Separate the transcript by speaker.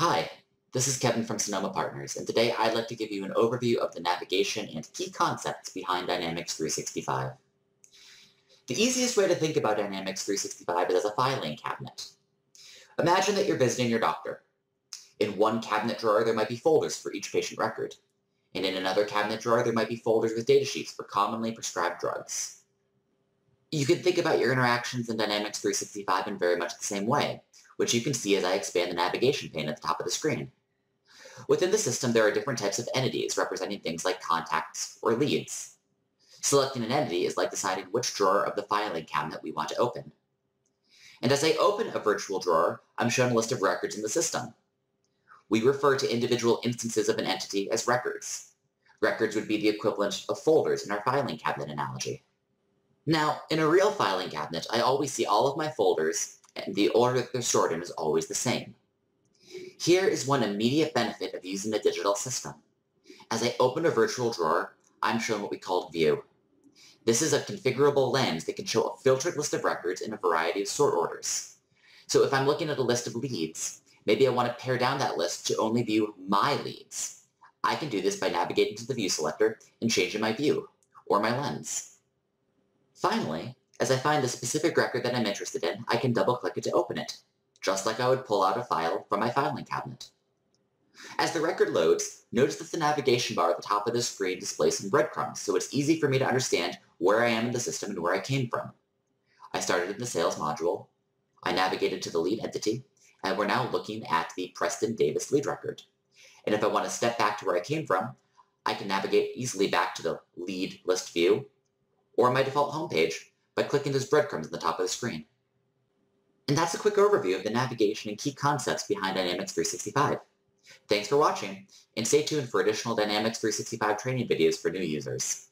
Speaker 1: Hi, this is Kevin from Sonoma Partners, and today I'd like to give you an overview of the navigation and key concepts behind Dynamics 365. The easiest way to think about Dynamics 365 is as a filing cabinet. Imagine that you're visiting your doctor. In one cabinet drawer there might be folders for each patient record, and in another cabinet drawer there might be folders with data sheets for commonly prescribed drugs. You can think about your interactions in Dynamics 365 in very much the same way, which you can see as I expand the navigation pane at the top of the screen. Within the system, there are different types of entities representing things like contacts or leads. Selecting an entity is like deciding which drawer of the filing cabinet we want to open. And as I open a virtual drawer, I'm shown a list of records in the system. We refer to individual instances of an entity as records. Records would be the equivalent of folders in our filing cabinet analogy. Now, in a real filing cabinet, I always see all of my folders and the order that they're stored in is always the same. Here is one immediate benefit of using a digital system. As I open a virtual drawer, I'm shown what we call View. This is a configurable lens that can show a filtered list of records in a variety of sort orders. So if I'm looking at a list of leads, maybe I want to pare down that list to only view my leads. I can do this by navigating to the View selector and changing my view, or my lens. Finally, as I find the specific record that I'm interested in, I can double-click it to open it, just like I would pull out a file from my filing cabinet. As the record loads, notice that the navigation bar at the top of the screen displays some breadcrumbs, so it's easy for me to understand where I am in the system and where I came from. I started in the sales module, I navigated to the lead entity, and we're now looking at the Preston Davis lead record. And if I want to step back to where I came from, I can navigate easily back to the lead list view or my default homepage by clicking those breadcrumbs at the top of the screen. And that's a quick overview of the navigation and key concepts behind Dynamics 365. Thanks for watching, and stay tuned for additional Dynamics 365 training videos for new users.